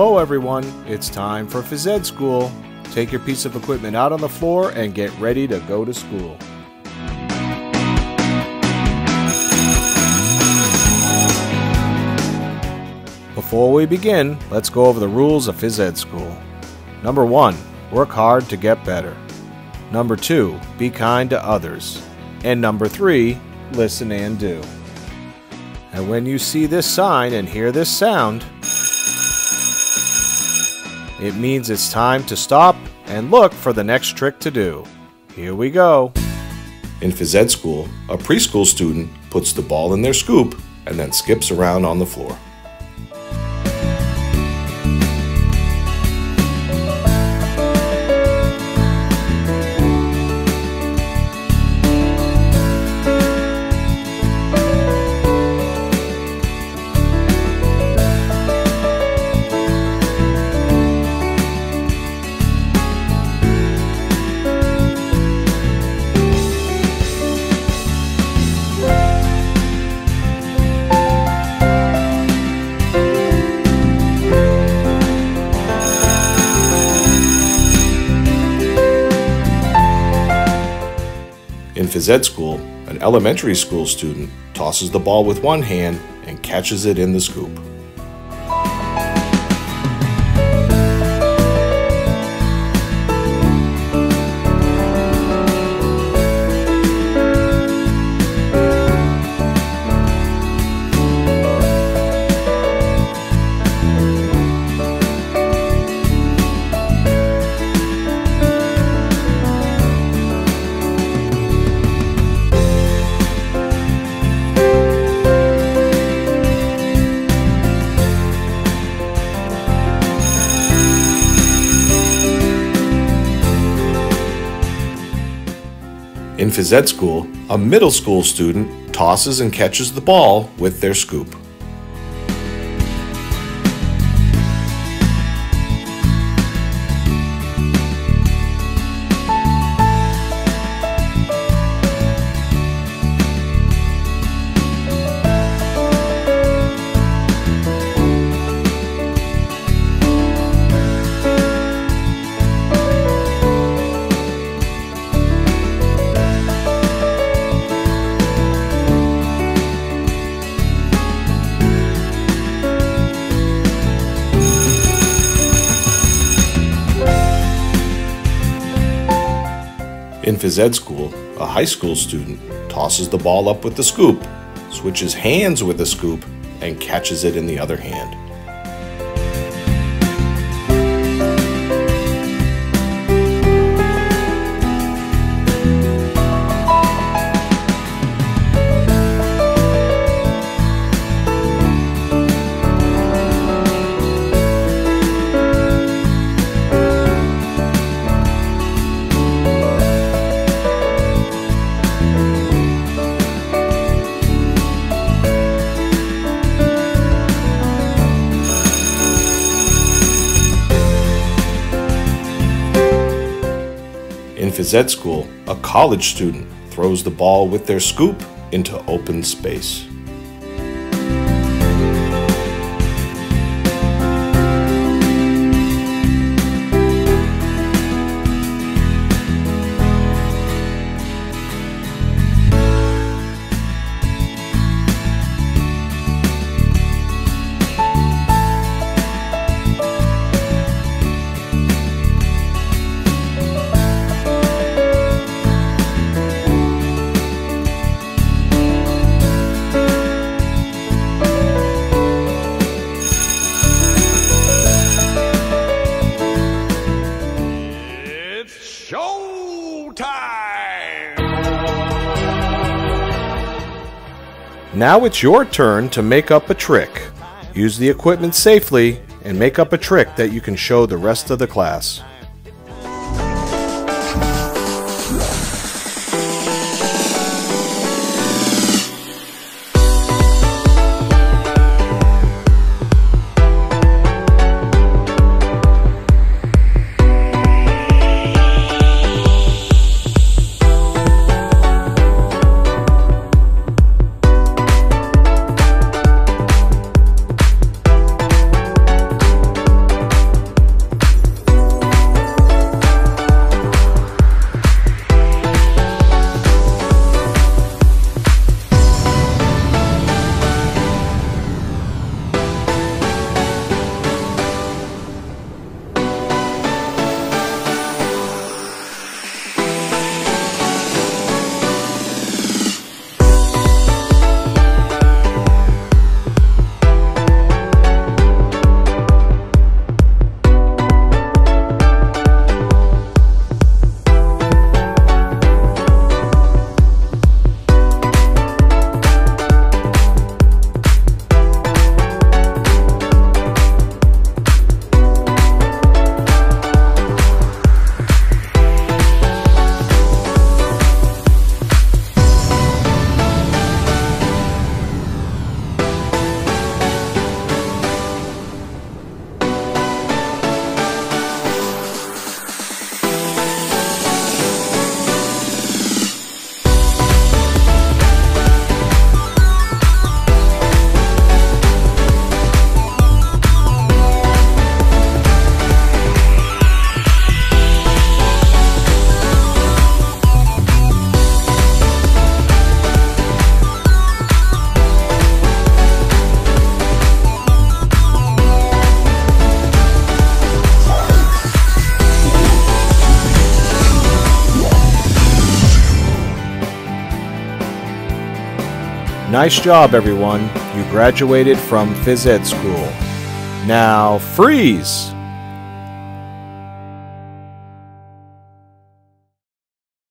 Hello, everyone. It's time for Phys Ed School. Take your piece of equipment out on the floor and get ready to go to school. Before we begin, let's go over the rules of Phys Ed School. Number one, work hard to get better. Number two, be kind to others. And number three, listen and do. And when you see this sign and hear this sound, it means it's time to stop and look for the next trick to do. Here we go. In phys ed school, a preschool student puts the ball in their scoop and then skips around on the floor. Phys ed school, an elementary school student tosses the ball with one hand and catches it in the scoop. In phys ed school, a middle school student tosses and catches the ball with their scoop. In phys ed school, a high school student tosses the ball up with the scoop, switches hands with the scoop, and catches it in the other hand. Phys ed school, a college student throws the ball with their scoop into open space. Now it's your turn to make up a trick. Use the equipment safely and make up a trick that you can show the rest of the class. Nice job, everyone. You graduated from phys ed school. Now, freeze!